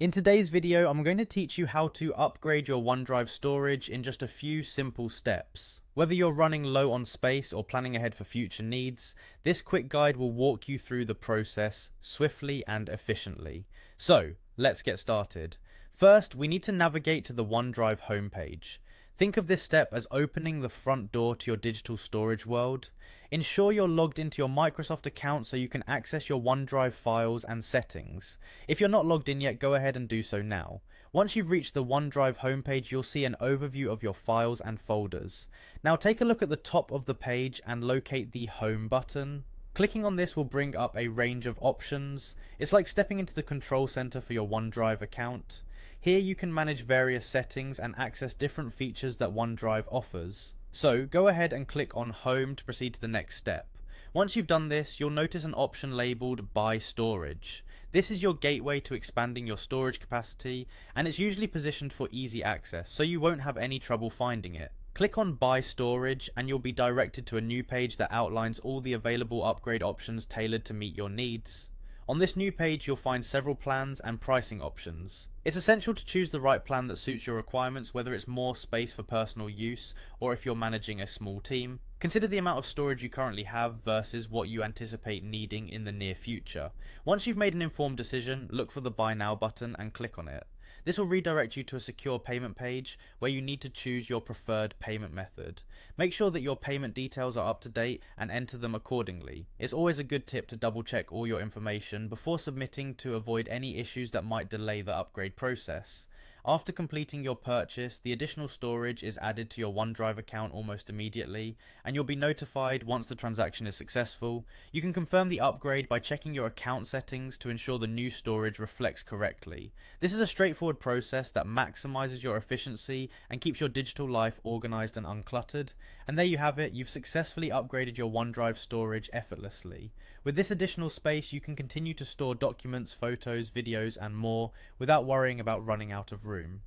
In today's video, I'm going to teach you how to upgrade your OneDrive storage in just a few simple steps. Whether you're running low on space or planning ahead for future needs, this quick guide will walk you through the process swiftly and efficiently. So, let's get started. First, we need to navigate to the OneDrive homepage. Think of this step as opening the front door to your digital storage world. Ensure you're logged into your Microsoft account so you can access your OneDrive files and settings. If you're not logged in yet, go ahead and do so now. Once you've reached the OneDrive homepage, you'll see an overview of your files and folders. Now take a look at the top of the page and locate the Home button. Clicking on this will bring up a range of options. It's like stepping into the control center for your OneDrive account. Here you can manage various settings and access different features that OneDrive offers. So go ahead and click on Home to proceed to the next step. Once you've done this, you'll notice an option labelled Buy Storage. This is your gateway to expanding your storage capacity, and it's usually positioned for easy access, so you won't have any trouble finding it. Click on Buy Storage and you'll be directed to a new page that outlines all the available upgrade options tailored to meet your needs. On this new page you'll find several plans and pricing options. It's essential to choose the right plan that suits your requirements whether it's more space for personal use or if you're managing a small team. Consider the amount of storage you currently have versus what you anticipate needing in the near future. Once you've made an informed decision, look for the Buy Now button and click on it. This will redirect you to a secure payment page where you need to choose your preferred payment method. Make sure that your payment details are up to date and enter them accordingly. It's always a good tip to double check all your information before submitting to avoid any issues that might delay the upgrade process. After completing your purchase, the additional storage is added to your OneDrive account almost immediately, and you'll be notified once the transaction is successful. You can confirm the upgrade by checking your account settings to ensure the new storage reflects correctly. This is a straightforward process that maximizes your efficiency and keeps your digital life organized and uncluttered. And there you have it, you've successfully upgraded your OneDrive storage effortlessly. With this additional space, you can continue to store documents, photos, videos, and more without worrying about running out of room.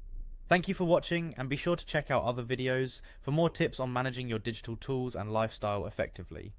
Thank you for watching and be sure to check out other videos for more tips on managing your digital tools and lifestyle effectively.